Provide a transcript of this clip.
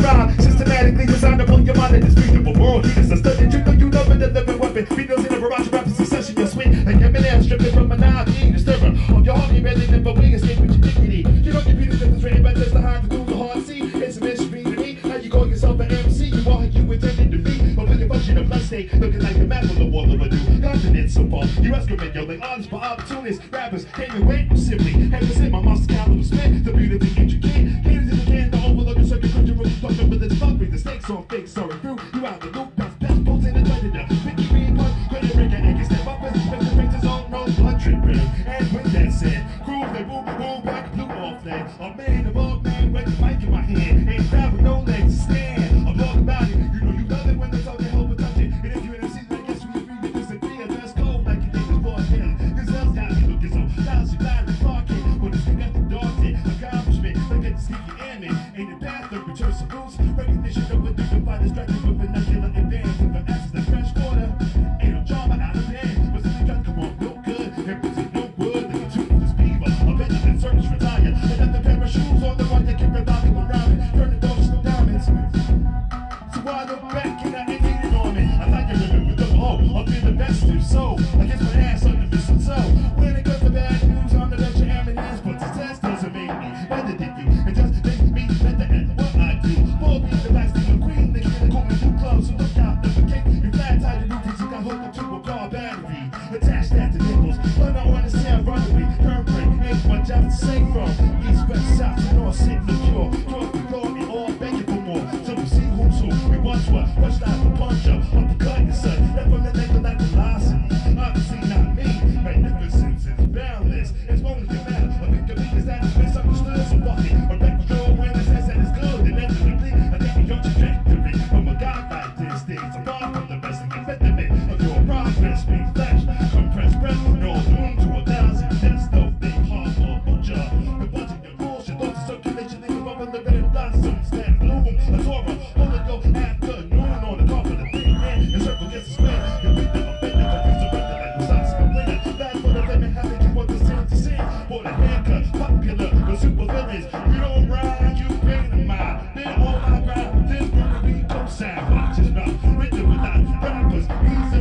around. Systematically designed to blow your mind And this beautiful world. It's a you, know you love it, the living weapon. Beatles in a barrage, rap you're sweet. Like Eminem stripping from a nine, being disturber. Of your heart, you barely never wing, escape with your dignity. You know your beauty is rated by just the heart to do the hard see. It's a mystery to me how you call yourself an MC. You are who you intended to be. But with your function of mistake, looking like the map on the wall of a new continent so far. You excrement your lay arms for opportunists. Rappers came and went, simply. ever since my muscle caliber spent the beauty land. A man above man, with the mic in my hand. Ain't with no legs to stand. I'm all about it. You know you love it when they talk, they help but touch. And if you're in a season, I guess we agree to disappear. That's cold like you think it's for him. Cause else got me looking so lousy, bad and talking. When it's got the daunting accomplishment, look at the sneaky airman. Ain't it to return some? Recognition of what you can find distracted with vernacular the if so. I guess my ass under mistletoe. When it comes to bad news, I'm the your eminence, but success doesn't make me better than you. It just makes me better at what I do. Ball be the last thing queen, they get me new clothes, so look out, never cake. You flat tire the roof, you got hooked up to a car battery. Attach that to nipples, but I wanna say I'm runaway. Turn break, much out to say from. East, west, south, to north, sit the cure. Talk the floor, and all begging for more. So we see who's who, and what's what. What's like a puncher, It's only without rappers.